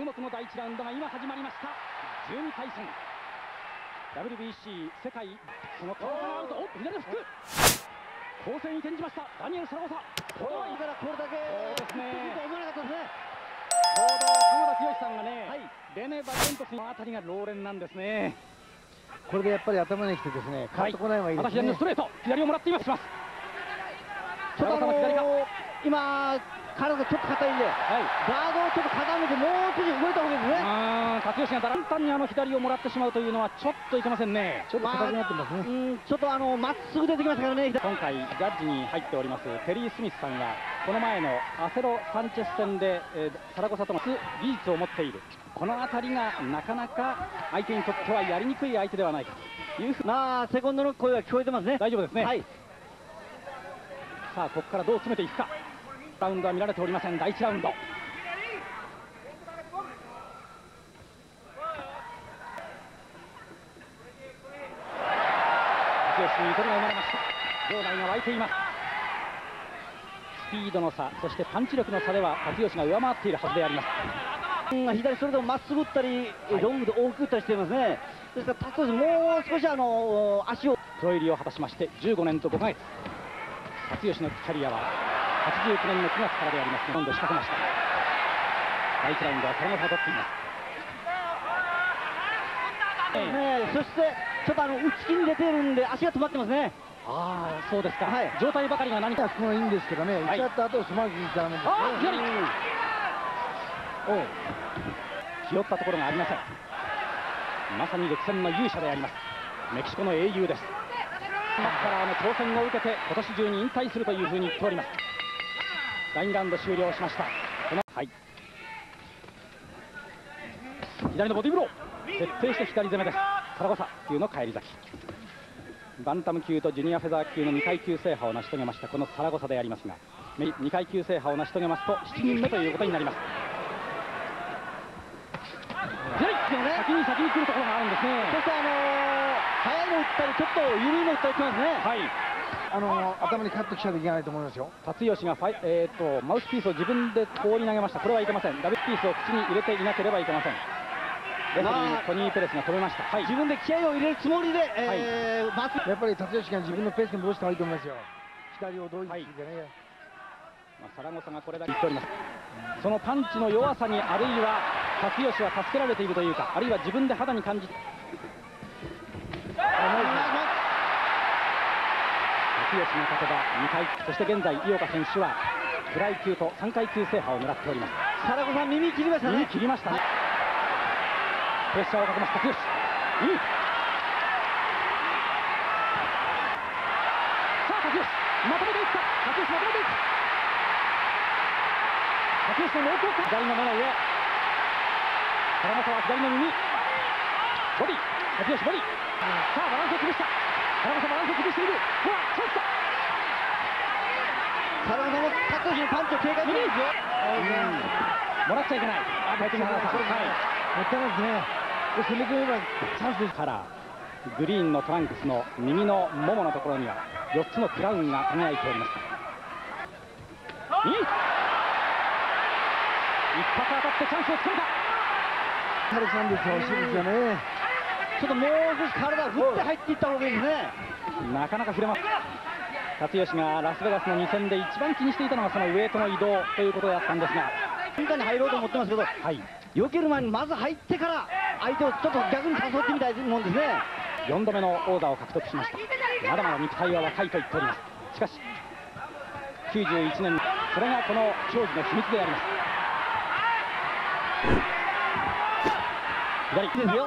注目の第1ラウンドが今始まりました。12回戦。WBC 世界その顔がアウト。お左のフック攻勢に転じました。ダニエル・サラゴサ。これはいいからこれだけそうですね。と思わなかったですね。ちょう田剛さんがね、はい。レネ・バレントスのあたりがローレンなんですね。これでやっぱり頭にきてですねカットこないはいいですね。左のストレート。左をもらっています。します。ちょっと左がー今体がちょっと硬いんではい。ガードをちょっと固めてもう少し動いた方がいいですね。あー辰吉が簡単にあの左をもらってしまうというのはちょっといけませんね。ちょっと硬くなってますね、うんちょっとあのまっすぐ出てきましたからね今回ジャッジに入っておりますテリー・スミスさんはこの前のアセロ・サンチェス戦で、えーサラゴサとの技術を持っている。この辺りがなかなか相手にとってはやりにくい相手ではないかというふうまあセコンドの声は聞こえてますね。大丈夫ですね、はい。さあここからどう詰めていくかラウンドは見られておりません。第1ラウンド。竹吉にゆとりが生まれました場内が湧いています。スピードの差そしてパンチ力の差では竹吉が上回っているはずであります。うん左それでもまっすぐ打ったり、はいロングで大きく打ったりしていますねですからタコスもう少しあの足をプロ入りを果たしまして15年と5ヶ月。辰吉のキャリアは89年の9月からでありますが今度仕掛けました。第1ラウンドはサラゴサが取っています。ええねそしてちょっとあの内気に出てるんで足が止まってますね。ああそうですか、はい。状態ばかりが何か。すごいいいんですけどね。はい。打ち合った後スマートにダメですねあー左。おう。気負ったところがありません。まさに歴戦の勇者であります。メキシコの英雄です。マッカラーの挑戦を受けて今年中に引退するというふうに言っております第2ラウンド終了しました。このはい。左のボディブロー。徹底して左攻めです。サラゴサ級の返り咲き。バンタム級とジュニアフェザー級の2階級制覇を成し遂げました。このサラゴサでありますが2階級制覇を成し遂げますと7人目ということになります。左先に先に来るところがあるんですね。そしてあの速いの打ったりちょっと緩いの打ったりしますね。はいあの頭にカットきちゃいけないと思いますよ。辰吉がファイ、えー、とマウスピースを自分で放り投げました。これはいけません。ダブルピースを口に入れていなければいけません。レフェトニー・ペレスが止めました。はい。自分で気合を入れるつもりで、えーまっすぐやっぱり辰吉が自分のペースに戻した方がいいと思いますよ。左をどういうはい意識でね、まあ、サラゴサがこれだけ言っております。そのパンチの弱さにあるいは辰吉は助けられているというかあるいは自分で肌に感じて辰吉が勝てば2回そして現在井岡選手はフライ級と3階級制覇を狙っております。サラゴさん耳切りました耳ね切りましたね。プレッシャーをかけます辰吉うん。さあ辰吉まとめていくか辰吉まとめていく辰吉の猛攻左の目の上原本は左の耳。ボディ。辰吉ボディ。さあバランスを崩した原本バランスを崩している。ほらチャンスだ。サラゴさんもタコスのパンチを警戒するんですよ。もらっちゃいけない。あ大金原さんはいもったいないですね。で攻め込めばチャンスです。カラーグリーンのトランクスの右のもものところには4つのクラウンが輝いております。一発当たってチャンスをつかんだタレさんですよ、惜しいですよね。ちょっともう少し体を振って入っていった方がいいですね。なかなか触れます辰吉がラスベガスの2戦で一番気にしていたのがそのウェイトの移動ということであったんですが。瞬間に入ろうと思ってますけどはい。避ける前にまず入ってから相手をちょっと逆に誘ってみたいもんですね。4度目のオーダーを獲得しました。まだまだ肉体は若いと言っております。しかし91年それがこの長寿の秘密であります。左ですよ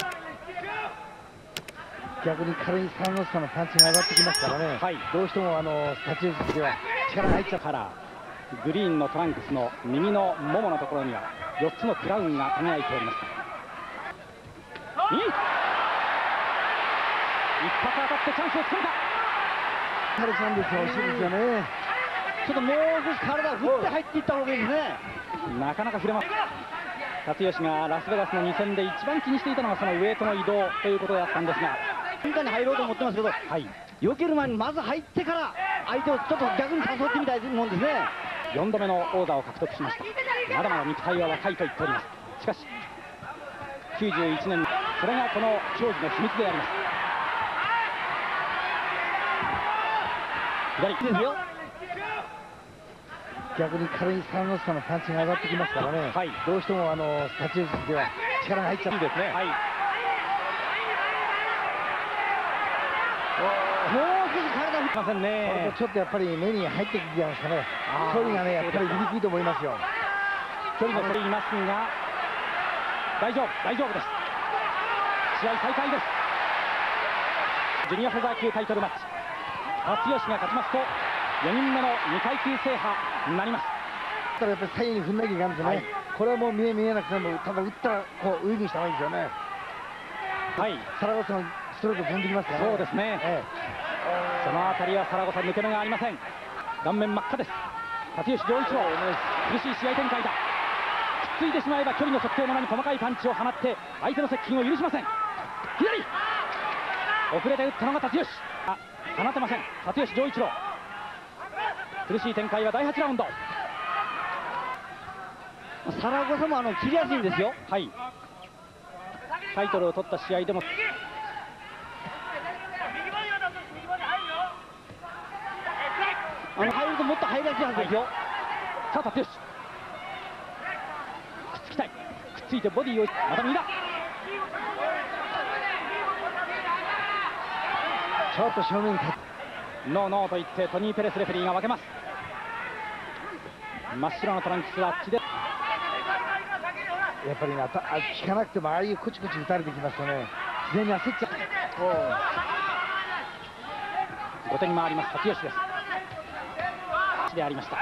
逆に軽いサンノスさんのパンチが上がってきますからね。はい。どうしてもあの立ち位置では力が入っちゃう。カラーグリーンのトランクスの右のもものところには4つのクラウンが輝いております。一発当たってチャンスをつかんだタレさんですよ、惜しいですよね。ちょっともう少し体を振って入っていった方がいいですね。なかなか触れます辰吉がラスベガスの2戦で一番気にしていたのがそのウェイトの移動ということであったんですが瞬間に入ろうと思ってますけどはい。避ける前にまず入ってから相手をちょっと逆に誘ってみたいもんですね。4度目のオーダーを獲得しました。まだまだ肉体は若いと言っております。しかし91年それがこの長寿の秘密であります。左。ですよ。逆に軽いサラゴサのパンチが上がってきますからね、はい。どうしてもあの立ち位置では力が入っちゃうんですね。はいもう少し体振っいませんね。とちょっとやっぱり目に入ってきてますかね。距離がねやっぱり見にくいと思いますよ。距離も取りますが大丈夫大丈夫です。試合再開です。ジュニアフェザー級タイトルマッチ。辰吉が勝ちますと4人目の2階級制覇になります。ただやっぱり左右に踏んなきゃいけないんですよね、はい。これはもう見え見えなくてもただ打ったらこう上にした方がいいですよね。はい。サラゴサのストレート飛んできますからね。そうですね。えその辺りはサラゴサ抜け目がありません。顔面真っ赤です。辰吉丈一郎。苦しい試合展開だ。くっついてしまえば距離の測定の間に細かいパンチを放って相手の接近を許しません。左!遅れて打ったのが辰吉あ放てません。辰吉丈一郎。苦しい展開は第8ラウンド。サラゴサもあの切りやすいんですよ。はい。タイトルを取った試合でもあの入るともっと入りやすいはずですよ、さあ辰吉くっつきたい。くっついてボディをまた右だ。ちょっと正面に立ノーノーと言ってトニー・ペレスレフェリーが分けます。真っ白のトランクスはあっちで。やっぱりねあたあ効かなくてもああいうコチコチ打たれてきますとね。自然に焦っちゃう。後手に回ります。辰吉ですでありました。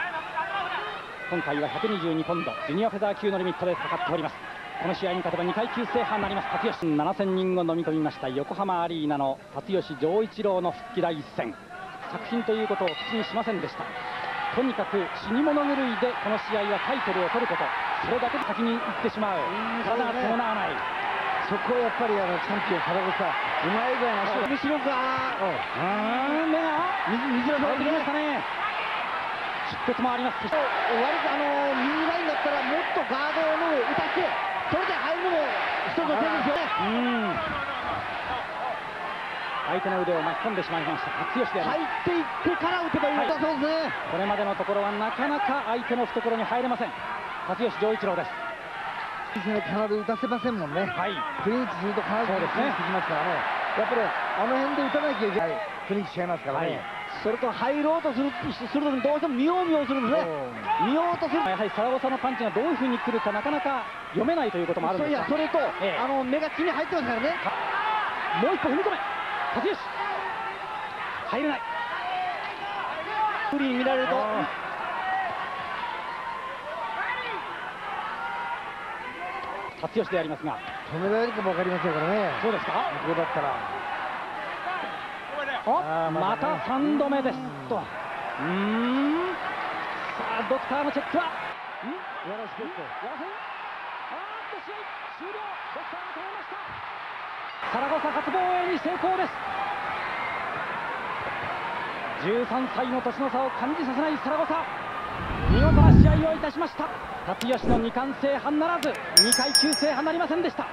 今回は122ポンドジュニアフェザー級のリミットで戦っております。この試合に勝てば2階級制覇になります。辰吉7000人を飲み込みました。横浜アリーナの辰吉丈一郎の復帰第一戦。作品ということを口にしませんでした。とにかく死に物狂いでこの試合はタイトルを取ること。それだけで先に行ってしまう。体が伴わない。そこをやっぱりあのチャンピオンサラゴサうまい具合に足を後ろがあー。目が水水が変わってきましたね出血もあります。割とあの右ラインだったらもっとガードの上打たせてそれで入るのも一つの手ですよね。うん。相手の腕を巻き込んでしまいました。辰吉です。入っていってから打てばいいんだそうですね、これまでのところはなかなか相手の懐に入れません。辰吉丈一郎です。必ず打たせませんもんね。はい。クリンチすると必ずそうですね。クリンきますからね。やっぱりあの辺で打たなきゃいけない。クリンチしちゃいますからね、はいそれと入ろうとするするときにどうしても見よう見ようするんですね。見ようとする。やはりサラゴサのパンチがどういうふうに来るかなかなか読めないということもあるんそですがいやそれと、ええ。あの目が血に入ってますからね。もう一歩踏み込め。辰吉入れない。フリー見られると。あ辰吉でありますが。止められるかも分かりませんからね。そうですか？ここだったらまた3度目ですと。うーん。さあドクターのチェックは。ん。よろしくって。やらあーっと試合終了。ドクターが止めました。サラゴサ初防衛に成功です。13歳の年の差を感じさせないサラゴサ。見事な試合をいたしました。辰吉の二冠制覇ならず2階級制覇なりませんでした